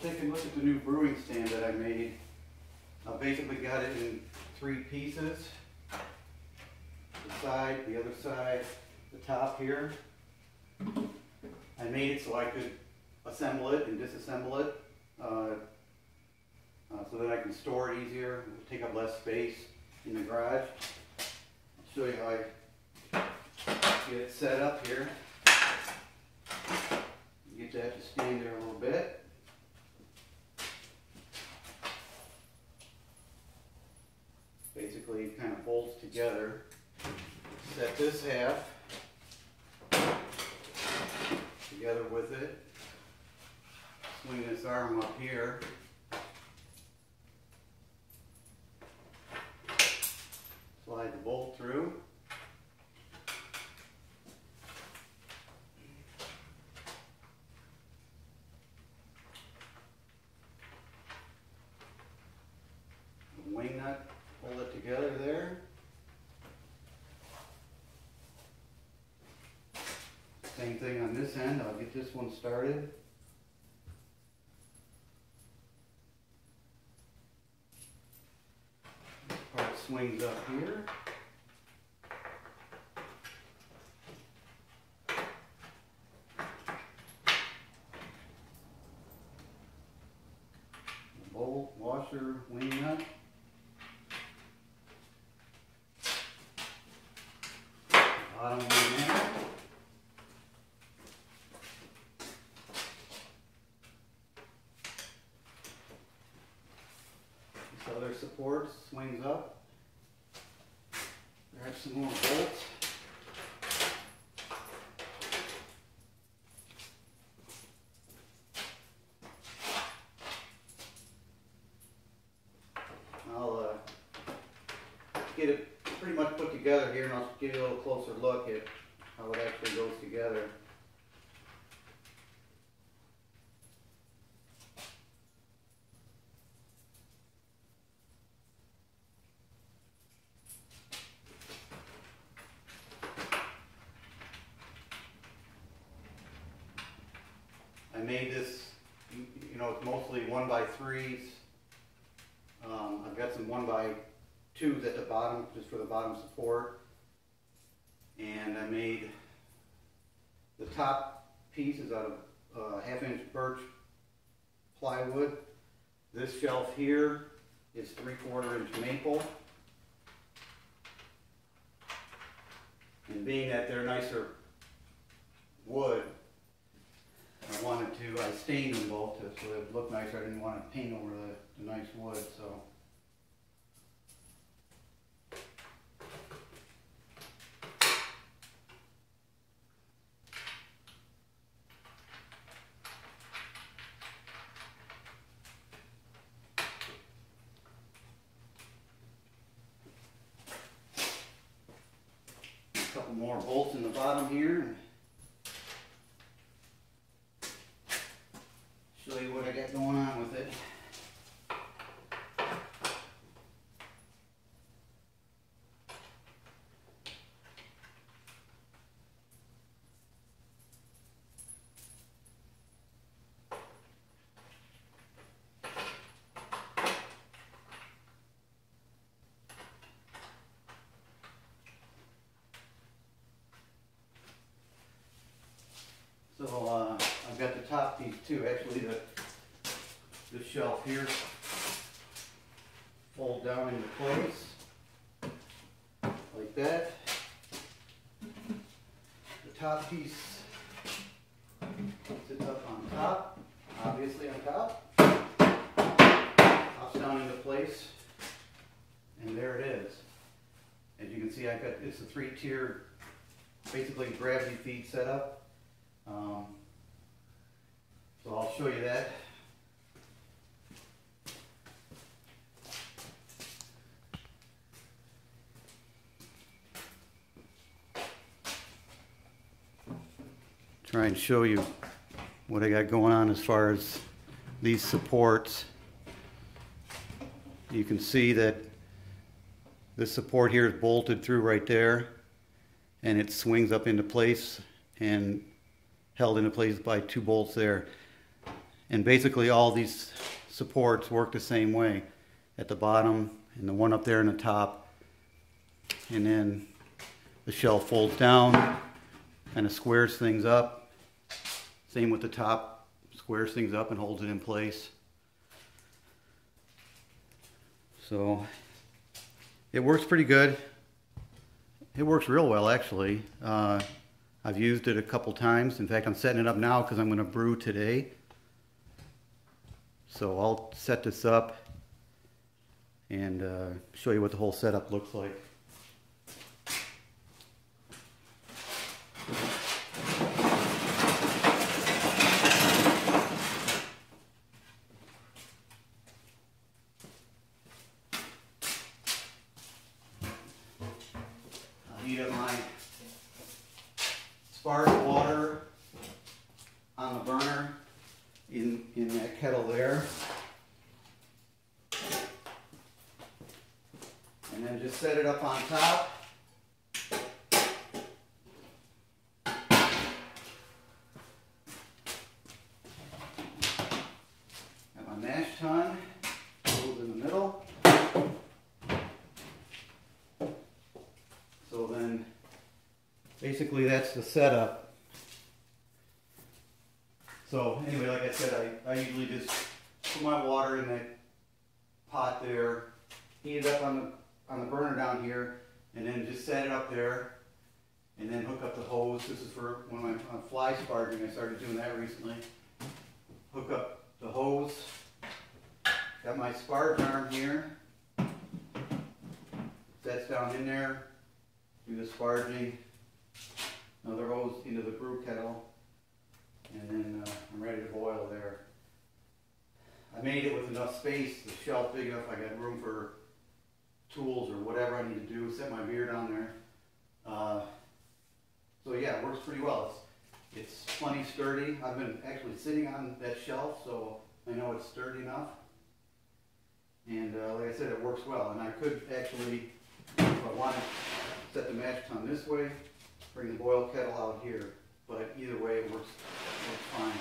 take a look at the new brewing stand that I made. I basically got it in three pieces. The side, the other side, the top here. I made it so I could assemble it and disassemble it, uh, uh, so that I can store it easier, take up less space in the garage. I'll show you how I get it set up here. Get that to stand there a little bit. Basically, it together. Set this half together with it. Swing this arm up here. Slide the bolt through. Wing nut, hold it together there. Same thing on this end, I'll get this one started. Part swings up here. Bolt, washer, wing nut. Bottom wing nut. This other support swings up. Grab some more bolts. I'll uh, get it pretty much put together here and I'll give you a little closer look at how it actually goes together. I made this, you know, it's mostly one by threes. Um, I've got some one by twos at the bottom, just for the bottom support. And I made the top piece is out of uh, half inch birch plywood. This shelf here is three quarter inch maple. And being that they're nicer wood, I wanted stained them both to, so it look nicer. I didn't want to paint over the, the nice wood, so. A couple more bolts in the bottom here. show you what I got going on with it. So uh, I've got the top piece too. Actually, the this shelf here fold down into place like that. The top piece sits up on top, obviously on top. Pops down into place, and there it is. As you can see, I've got it's a three-tier, basically gravity feed setup. Um, so I'll show you that. Try and show you what I got going on as far as these supports. You can see that this support here is bolted through right there and it swings up into place and held into place by two bolts there. And basically all these supports work the same way. At the bottom and the one up there in the top. And then the shell folds down, kind of squares things up. Same with the top, squares things up and holds it in place. So it works pretty good. It works real well actually. Uh, I've used it a couple times. In fact, I'm setting it up now because I'm going to brew today. So I'll set this up and uh, show you what the whole setup looks like. I'll heat up my sparge water on the burner in, in that kettle there. And then just set it up on top. Got my mash tun, in the middle. So then, basically that's the setup. So anyway, like I said, I, I usually just put my water in that pot there, heat it up on the, on the burner down here, and then just set it up there, and then hook up the hose. This is for when I'm on fly sparging, I started doing that recently. Hook up the hose, got my sparge arm here, that's down in there, do the sparging, another hose into the brew kettle, and then uh, I'm ready to boil there. I made it with enough space, the shelf big enough, I got room for tools or whatever I need to do, set my beer down there. Uh, so yeah, it works pretty well. It's, it's plenty sturdy. I've been actually sitting on that shelf, so I know it's sturdy enough. And uh, like I said, it works well. And I could actually, if I wanted, set the mash tun this way, bring the boil kettle out here. But either way, it works, works fine.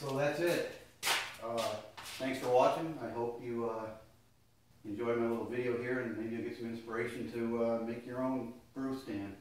So that's it. Uh, thanks for watching. I hope you uh, enjoyed my little video here and maybe you'll get some inspiration to uh, make your own brew stand.